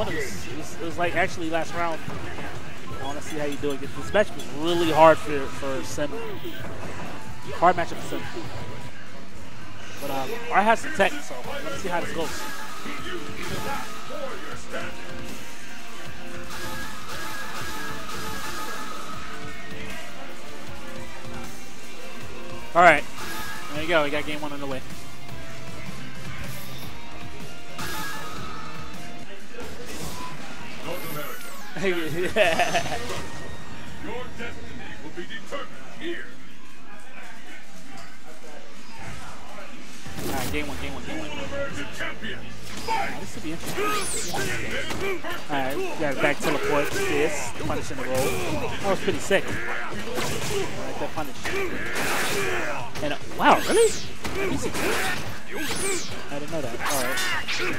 one of this. It was, it was like actually last round. I want to see how you do it. This match was really hard for for Sim. Hard matchup for Sim. But um, I have some tech, so let's see how this goes. All right, there you go. We got game one on Your destiny will be determined here. All right, game one, game one, game one. This should be interesting. Alright, got a back teleport. This, punish in the roll. That was pretty sick. Alright, that punish. And, uh, wow, really? I didn't know that. Alright.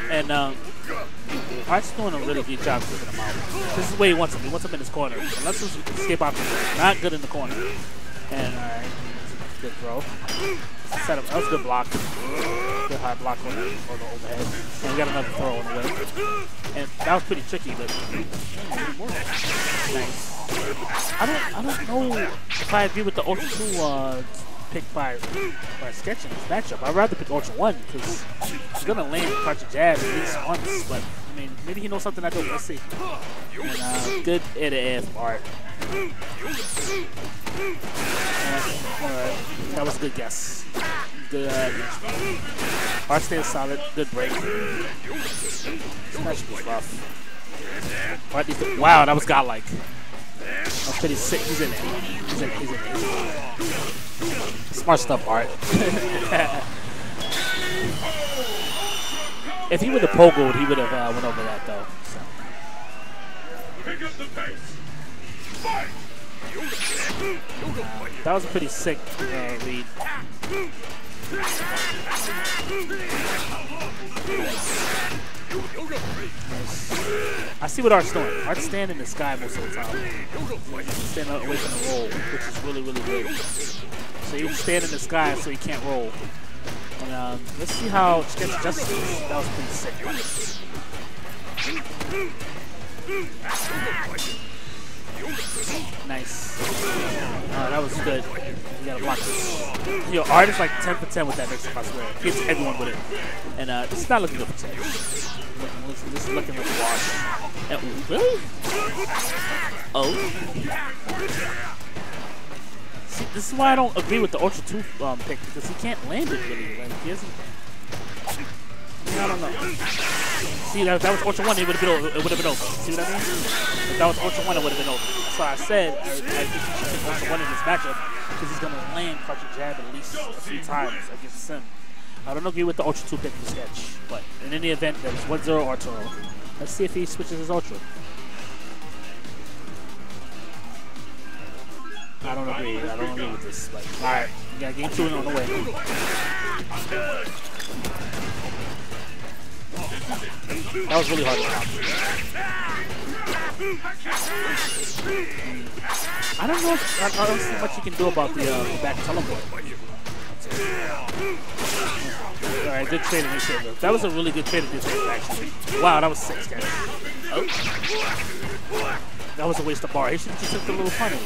And, um, Art's doing a really good job keeping him out. This is where he wants him. He wants him in his corner. Unless his escape option not good in the corner. And, alright, good throw. Set up. That was a good block. Good high block on the, on the overhead. And we got another throw on the way. And that was pretty tricky, but nice. I don't I don't know if I agree with the Ultra 2 uh, pick by, by Sketch in this matchup. I'd rather pick Ultra 1 because he's going to land Crouch Jab at least once, but I mean, maybe he knows something I don't. Let's see. And uh, good air to air art. Alright, that was a good guess. Good. Uh, art stays solid. Good break. Match was rough. Wow, that was godlike. That was pretty sick. He's in there. He's in. He's in. Smart stuff, Art. if he would have pogoed, he would have uh, went over that though. So. Pick up the pace. Fight! That was a pretty sick uh, read. I see what Art's doing. Art's standing in the sky most of the time. Standing away from the roll, which is really, really good. So he stand in the sky so he can't roll. And um, let's see how Sketch Justice is. That was pretty sick. Nice. Oh, that was good. You gotta block this. Yo, Art is like 10 for 10 with that mix I swear. Hits everyone with it. And uh, is not looking good for Ted. This, this is looking like a wash. And, really? Oh. See, this is why I don't agree with the Ultra 2 um, pick, because he can't land it really. Like, he hasn't... I don't know. See, that, that was Ultra 1, it would have been, over. been over. See what I mean? If that was Ultra 1, it would have been over. That's why I said I, I think he should pick Ultra 1 in this matchup, because he's going to land Crouch Jab at least a few times against Sim. I don't agree with the Ultra 2 pick for Sketch, but in any event, that is 1-0 Arturo. Let's see if he switches his Ultra. I don't agree. I don't agree with this. Like, all right, we got game two on the way. That was really hard to I don't know. If, I, I don't see much you can do about the uh, back teleport. All right, good trade initiative. That was a really good trade initiative, actually. Wow, that was sick, guys. Oh. That was a waste of bar. He should have just took a little punish.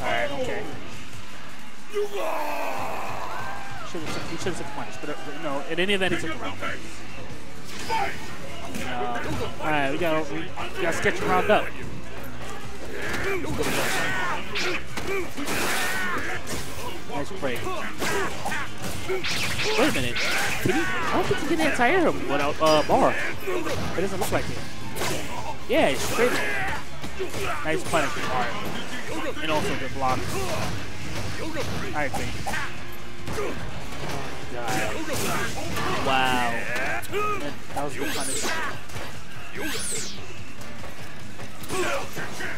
Alright, okay. Should have, took, he should have took punish, but uh, no, in any event, he took the round. Uh, Alright, we got we got sketch round up. Nice break. Wait a minute. He, I don't think he did anti-air without uh, bar. It doesn't look like it. Yeah, it's straight. Nice punish from Art. And also good block. I. God. Wow. Man, that was good punish.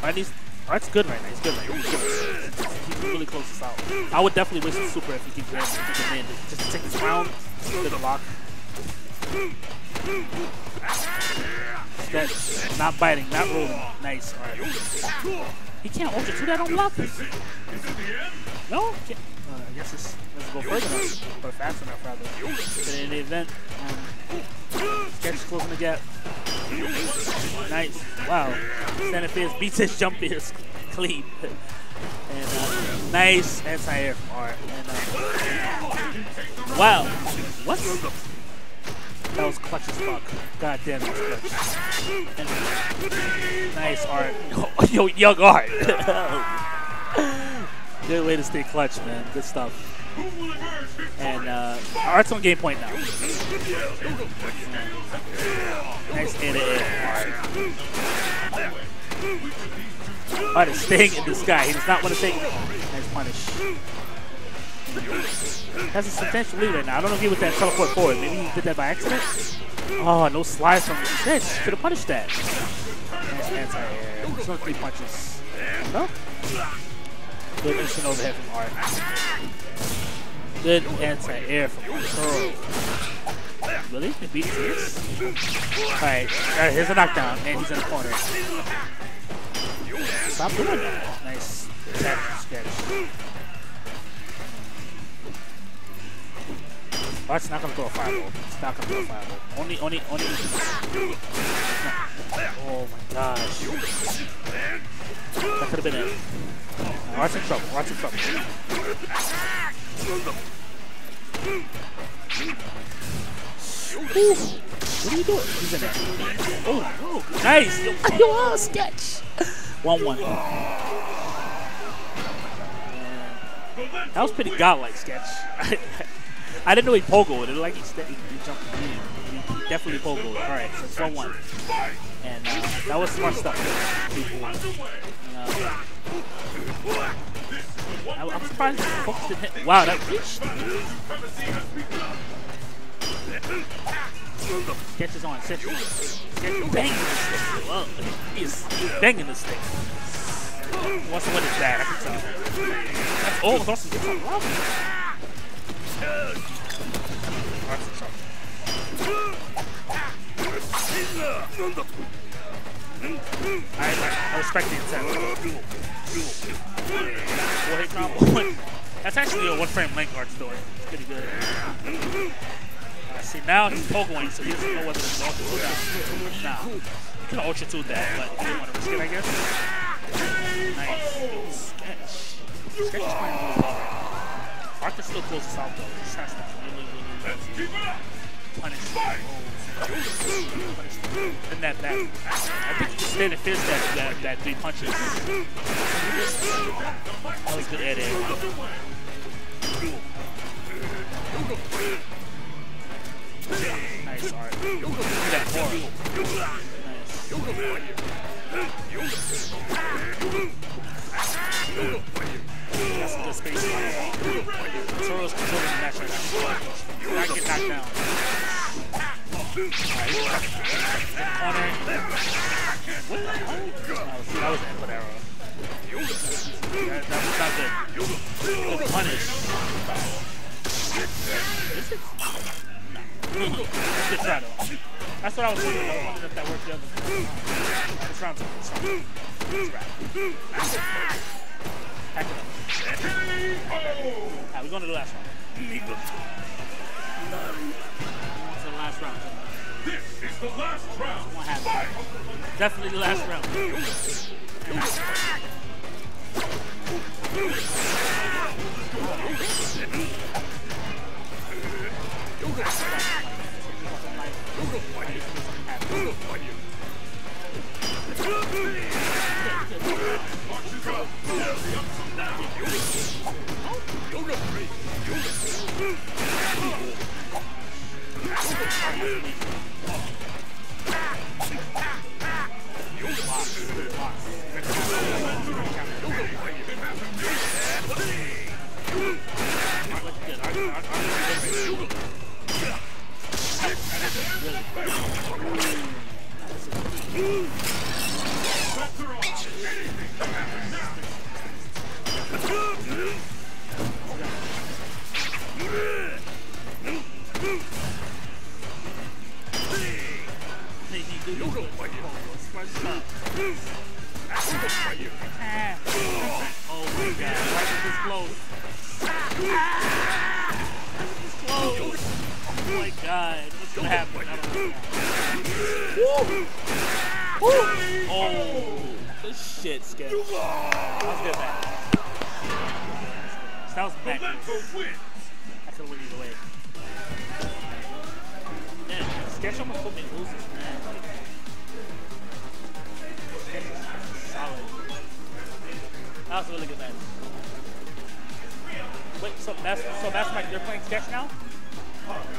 Alright, he's, Art's good right now. He's good right now. He can really close this out. I would definitely waste the super if he keeps landing. If he can land it. Just to take this round, good block. That's not biting, not rolling. Nice. He can't ultra two that on block. No, can't. Uh, I guess it's let's go further enough, or fast enough rather. But in the event, um, closing the gap. Nice. Wow. Santa Fierce beats his jump is clean. And uh, nice anti-air from. And, uh, wow. What? That was clutch as fuck. God damn, was clutch. Nice Art. Yo, young Art. Good way to stay clutch, man. Good stuff. And uh, Art's on game point now. Nice air to. Art. Art is staying in this guy. He does not want to take. Nice punish. Has a substantial lead right now. I don't know if he was that teleport forward. Maybe he did that by accident. Oh, no slides from Snitch. Should have punished that. Anti-air. No three punches. No? Good instant overhead from Art. Good anti-air from Arturo. Really? He beat his? Alright, Alright, here's a knockdown, and he's in the corner. Stop doing that. Nice. Sketch. Art's not gonna throw a fireball. It's not gonna throw a fireball. Only, only, only. No. Oh my gosh. That could have been it. Art's in trouble. Art's in trouble. Ooh. What are you doing? He's in there. Oh, oh nice. Yo, oh, sketch. 1 1. That was pretty godlike sketch. I didn't know he pogoed. It like he, he, he jumped in. He definitely pogoed. Alright, so it's 1 1. And uh, that was smart stuff. Uh, I, I'm surprised the focus didn't hit. Wow, that is on. Sketch. Sketch banging the stick. Well, he is banging the stick. What's the win is bad, I can tell. That's oh, it's awesome. I, respect the intent. Four hit combo. That's actually a one frame length arch doing. It's pretty good. Uh, see, now he's pogoing, so he doesn't know whether to ultra two that. Nah. You can ultra two that, but didn't want to risk it, I guess. Nice. Sketch. Sketch is playing really well. Arthur still closes out though. Just has to really, really really punish punish and that that I think you can stand and fist that that, that three punches. Was good air there. Nice art. Look at that horror. That's good space. Toro's controlling the match right now. Not get knocked down. Alright, corner. What? That was input error. That, that was not good. Good punish. Is it? Good try though. That's what I was thinking. I was wondering if that worked the other way. This round's over. This round. Let's wrap. Pack it up. Alright, we're going to the last round. To the last round. This is the last round. Definitely the last round. My god, Sketch almost put me in That was a really good match. Wait, so that's so Master Mike, you're playing Sketch now?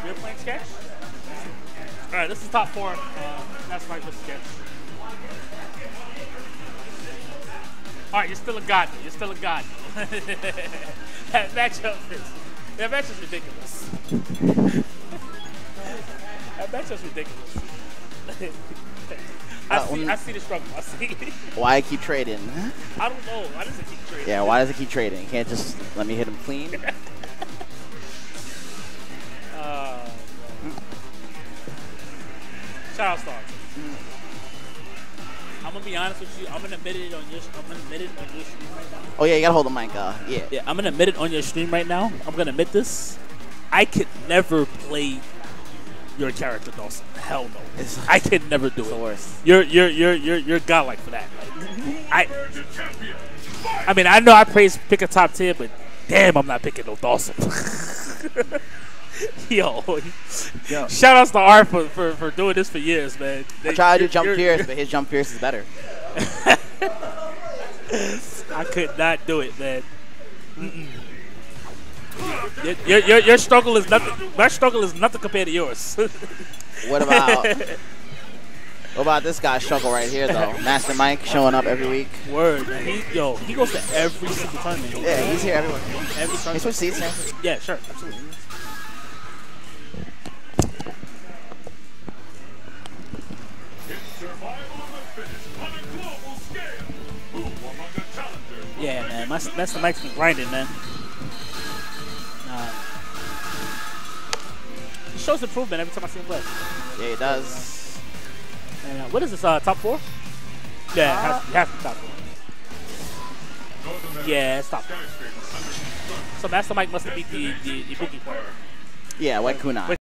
You're playing Sketch? All right, this is top four. Uh, Master Mike versus Sketch. All right, you're still a god. You're still a god. that matchup is that matchup's ridiculous. that matchup's ridiculous. I, Uh, see, I see the struggle. I see. Why keep trading? I don't know. Why does it keep trading? Yeah, why does it keep trading? You can't just let me hit him clean. Uh, Shout out Stars. I'm gonna be honest with you. I'm gonna admit it on your. I'm gonna admit it on your stream right now. Oh yeah, you gotta hold the mic. Uh, yeah. Yeah, I'm gonna admit it on your stream right now. I'm gonna admit this. I could never play your character, Dawson. Hell no. It's- I can never do it. worst. You're you're you're you're you're godlike for that. Like, I Virgin champion. Fight. I mean I know I praise pick a top tier, but damn, I'm not picking no Dawson. Yo, Yo. shout outs to Art for, for, for doing this for years, man. I try to do jump you're- pierce, but his jump pierce is better. I could not do it, man. Mm-mm. Your, your, your, your struggle is nothing. My struggle is nothing compared to yours. What about what about this guy struggle right here though? Master Mike showing up every week. Word, man. He, yo, he goes to every single tournament. Yeah, he's here every week. Every tournament. switch seats, man. Yeah, sure, absolutely. It's survival of the fittest on a global scale. Who among the challengers will Yeah, man. My Master Mike's been grinding, man. Shows improvement every time I see him play. Yeah, he does. And uh, what is this? Uh, top four? Yeah, it has, it has to be top four. Yeah, it's top four. skyscraper under construction. So Master Mike must have beat the the Ibuki player. Yeah, White Kunai.